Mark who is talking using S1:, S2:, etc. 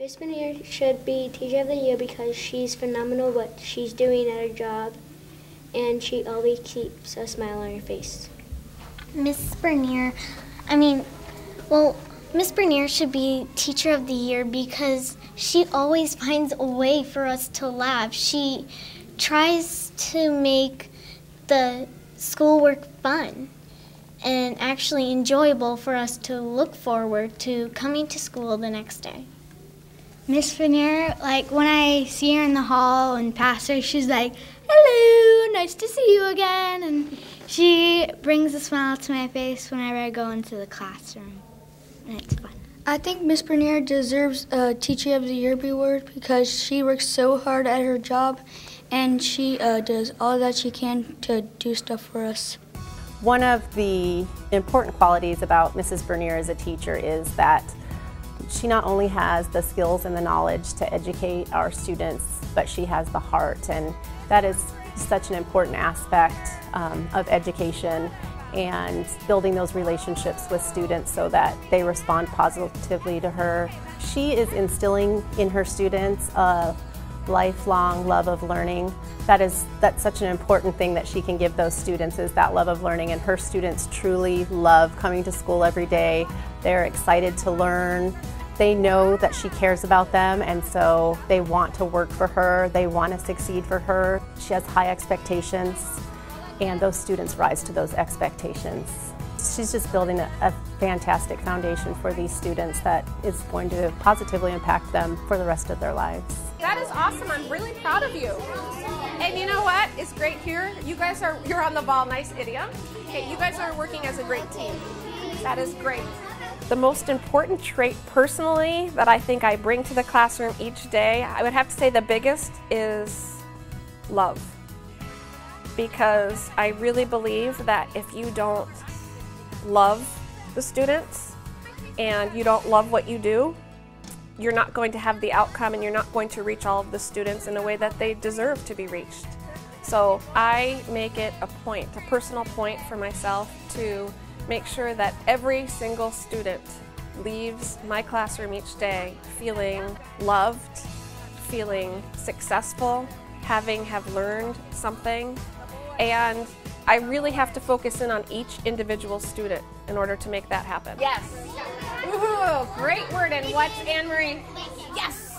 S1: Miss Bernier should be Teacher of the Year because she's phenomenal what she's doing at her job, and she always keeps a smile on her face.
S2: Miss Bernier, I mean, well, Miss Bernier should be Teacher of the Year because she always finds a way for us to laugh. She tries to make the schoolwork fun and actually enjoyable for us to look forward to coming to school the next day.
S3: Miss Bernier, like when I see her in the hall and pass her, she's like, hello, nice to see you again. And she brings a smile to my face whenever I go into the classroom. And it's fun.
S4: I think Miss Bernier deserves a Teacher of the Year award because she works so hard at her job and she uh, does all that she can to do stuff for us.
S5: One of the important qualities about Mrs. Bernier as a teacher is that she not only has the skills and the knowledge to educate our students, but she has the heart, and that is such an important aspect um, of education and building those relationships with students so that they respond positively to her. She is instilling in her students a lifelong love of learning. That is that's such an important thing that she can give those students is that love of learning and her students truly love coming to school every day. They're excited to learn. They know that she cares about them and so they want to work for her, they want to succeed for her. She has high expectations and those students rise to those expectations. She's just building a, a, fantastic foundation for these students that is going to positively impact them for the rest of their lives.
S6: That is awesome. I'm really proud of you. And you know what? It's great here. You guys are, you're on the ball. Nice idiom. Okay, you guys are working as a great team. That is great. The most important trait personally that I think I bring to the classroom each day, I would have to say the biggest is love. Because I really believe that if you don't love the students and you don't love what you do, you're not going to have the outcome and you're not going to reach all of the students in a way that they deserve to be reached. So I make it a point, a personal point for myself to make sure that every single student leaves my classroom each day feeling loved, feeling successful, having have learned something, and I really have to focus in on each individual student in order to make that happen. Yes. Ooh, great word. And what's Anne Marie? Yes.